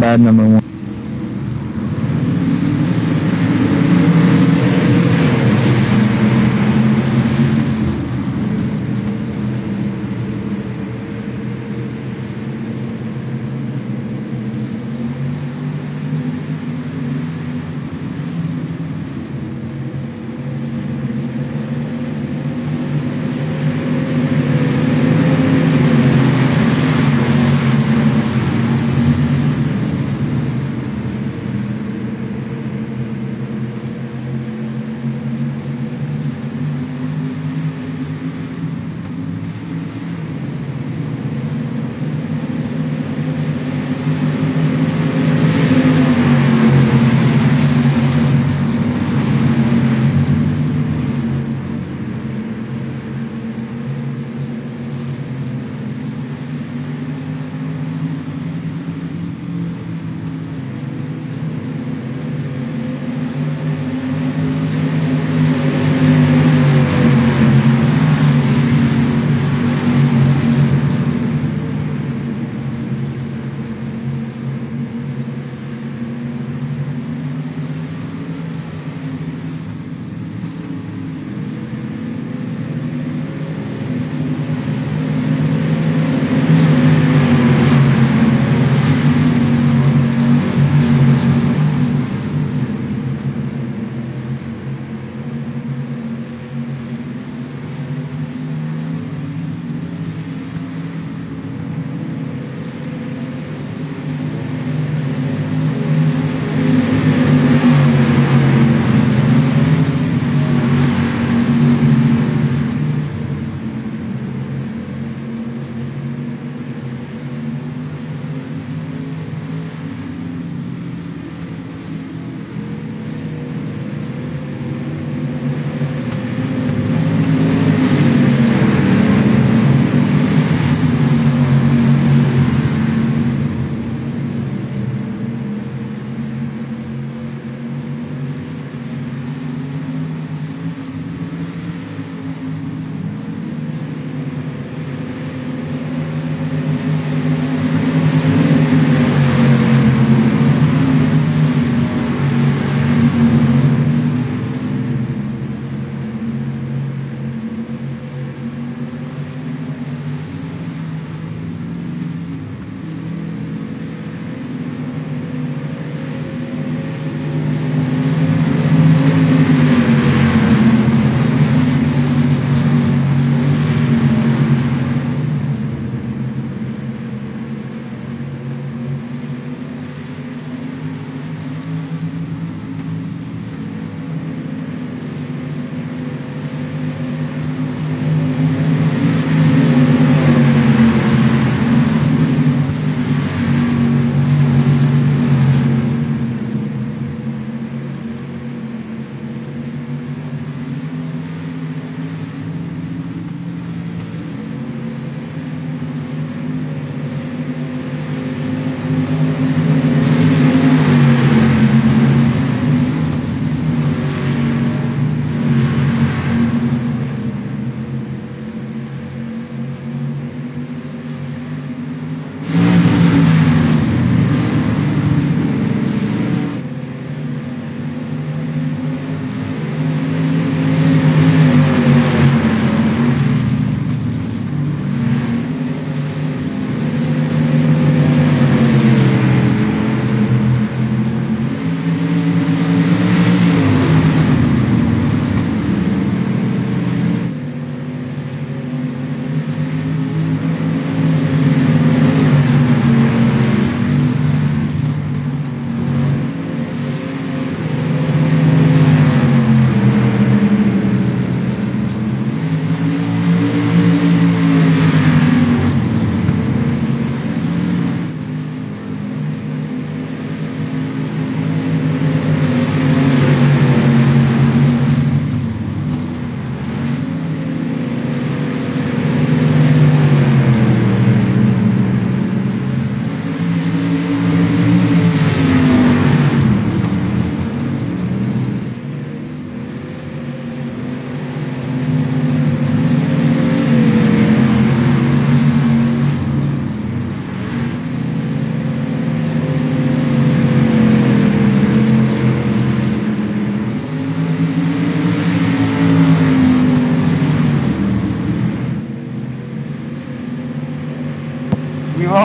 bad, number one.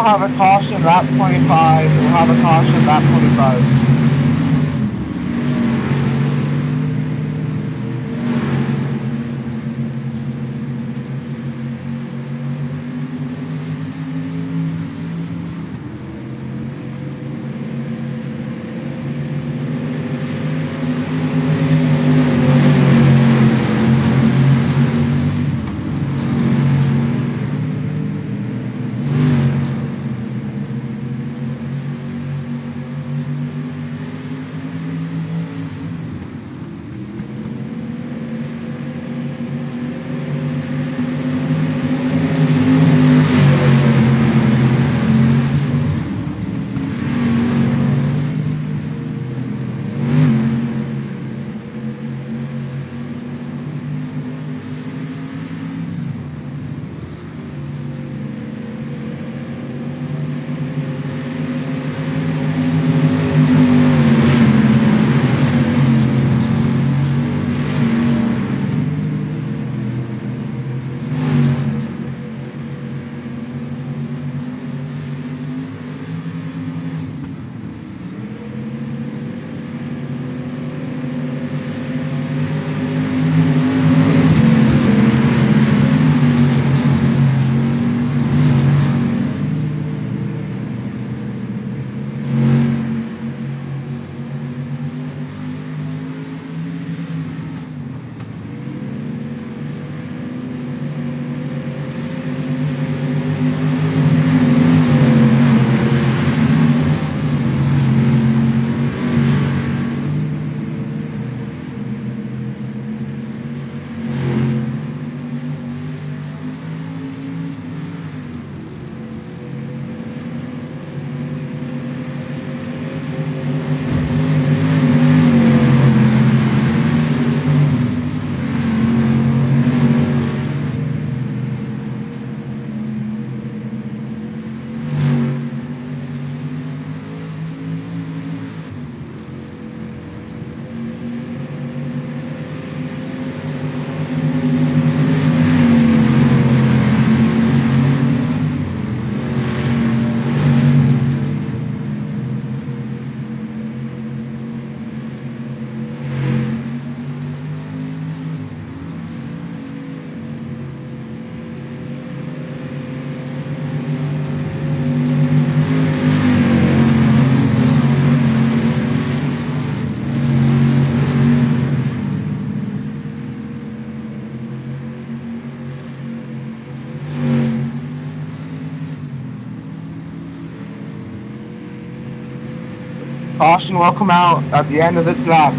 Have a caution lap 25. We'll have a caution lap 25. Caution will come out at the end of this lap.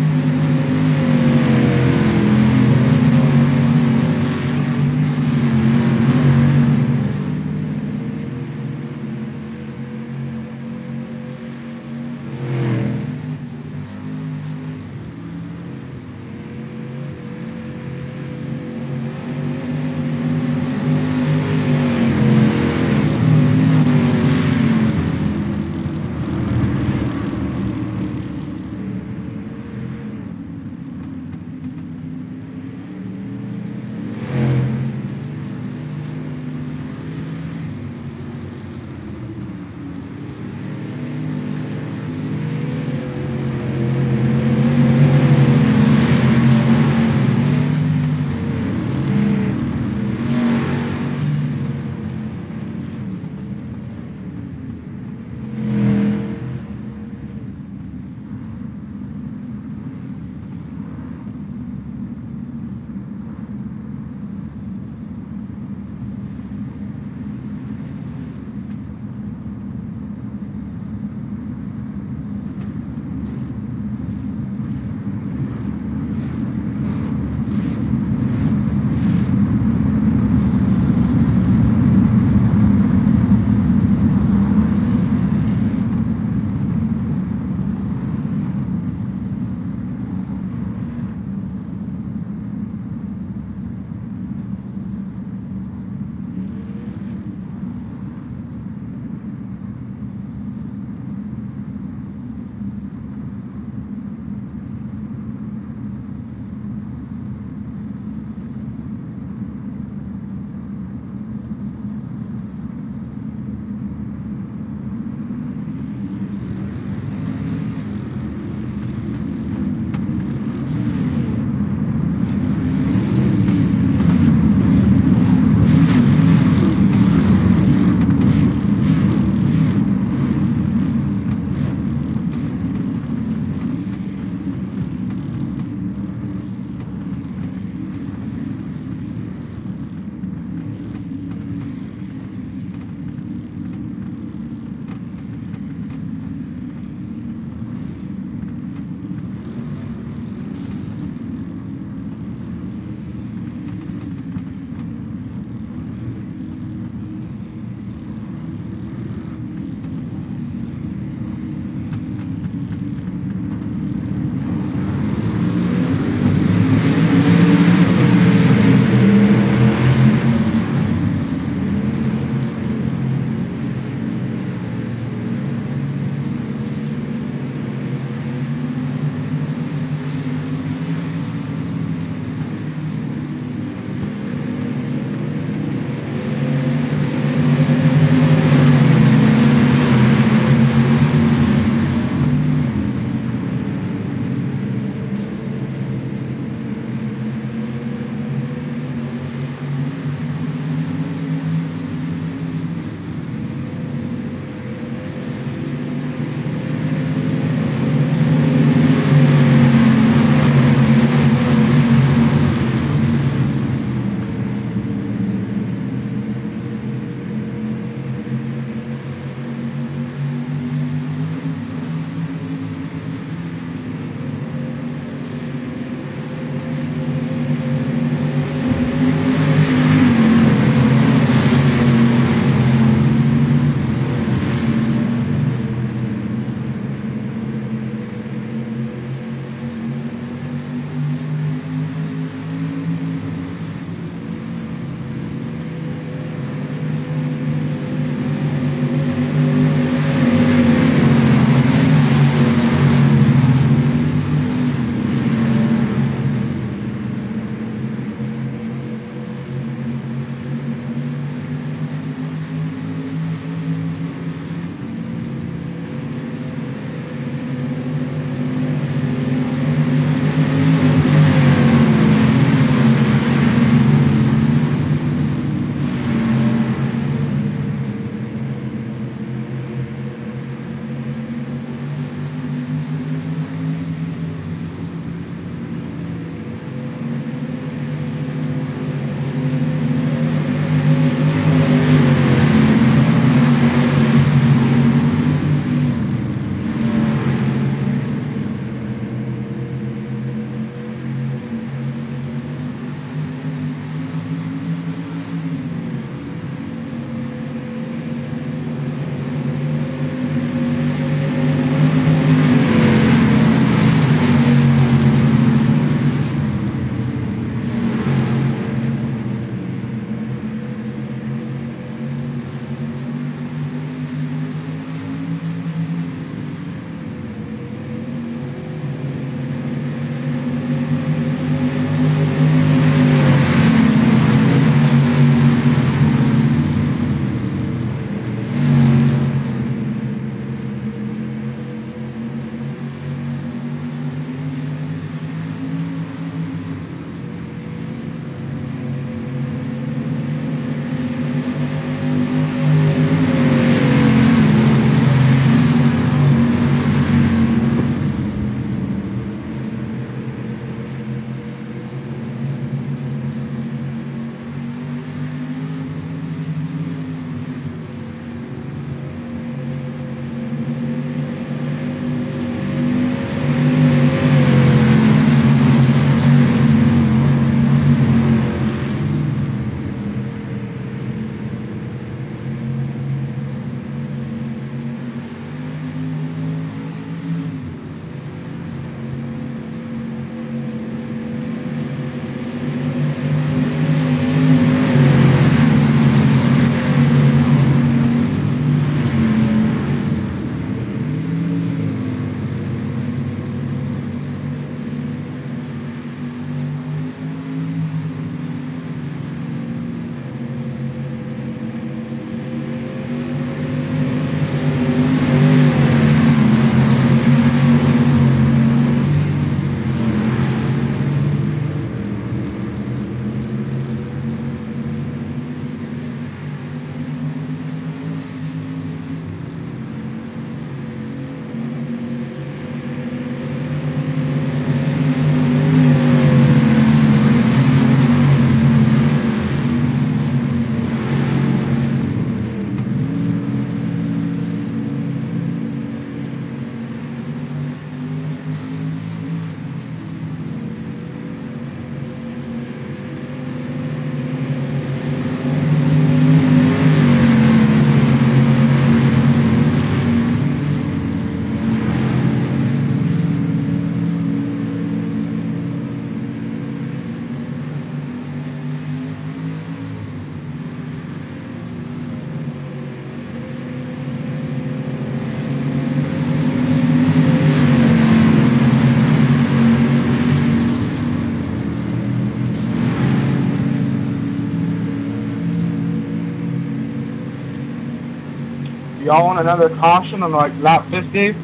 Y'all want another caution on like lap 50?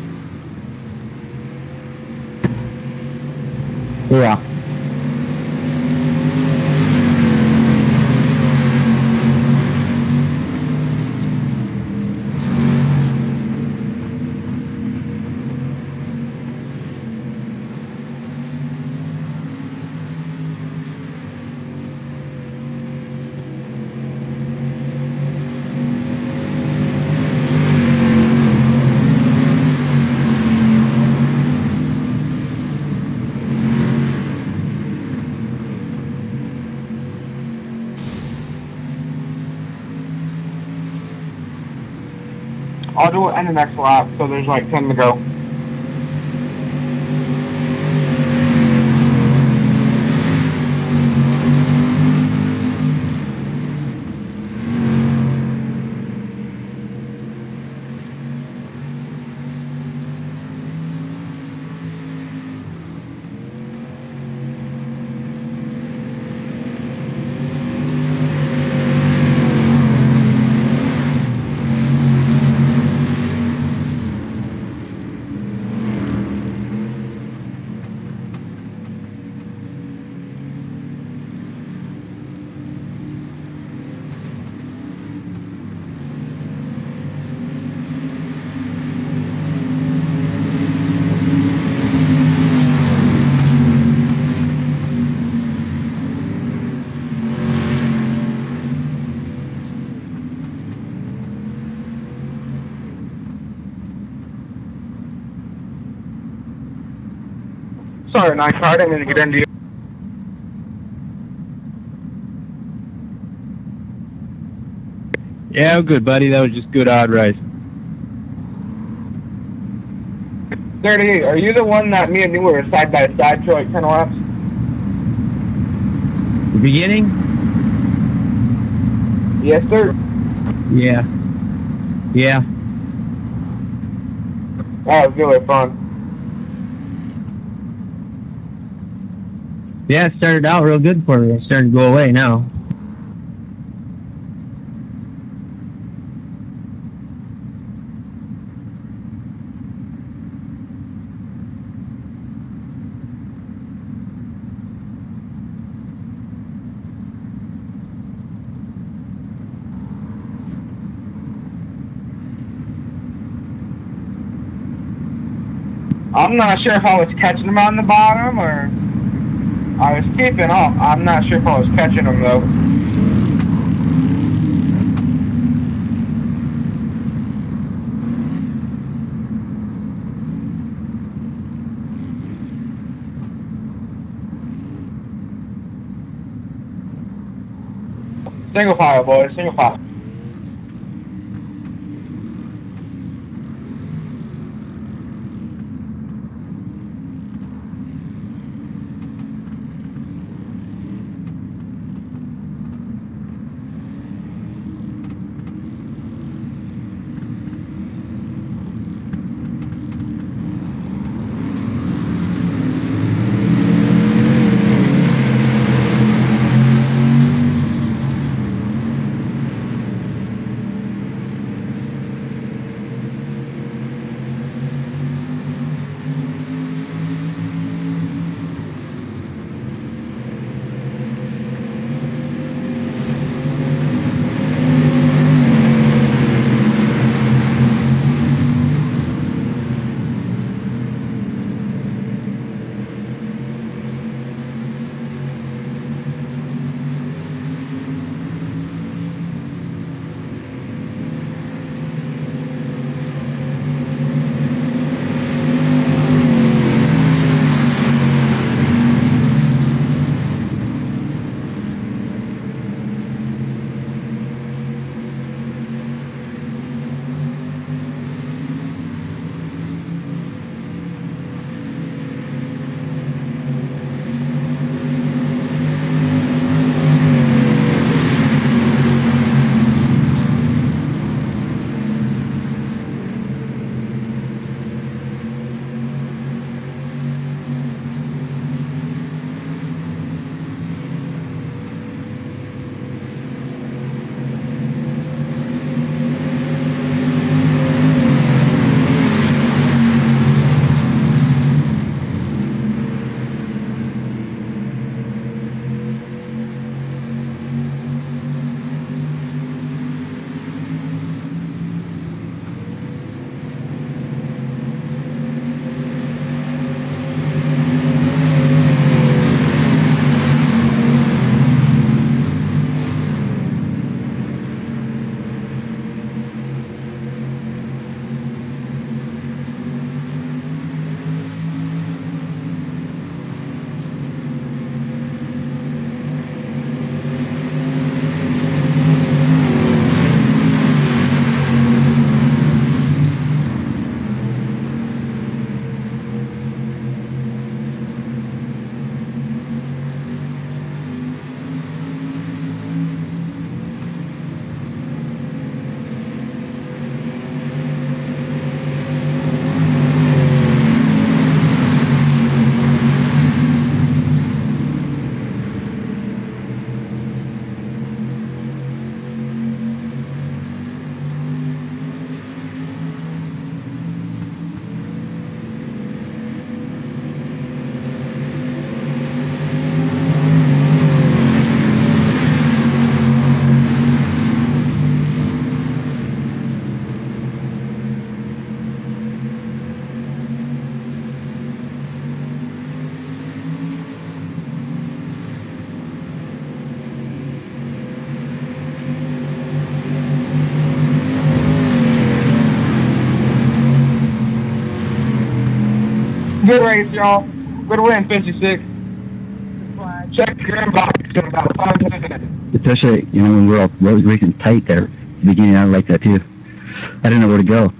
Yeah. I'll do it in the next lap, so there's like 10 to go. Car. I didn't mean to get into you. Yeah, good, buddy. That was just good odd race. 38, are you the one that me and you were side by side for like 10 laps? The beginning? Yes, sir. Yeah. Yeah. That was really fun. Yeah, it started out real good for me. It's starting to go away now. I'm not sure if I was catching them on the bottom or I was keeping up. I'm not sure if I was catching them though. Single file, boys. Single file. Good race, y'all. Good win, 56. Check your inbox in about five minutes. Especially, you know, when we're all racing tight there. Beginning, I like that too. I didn't know where to go.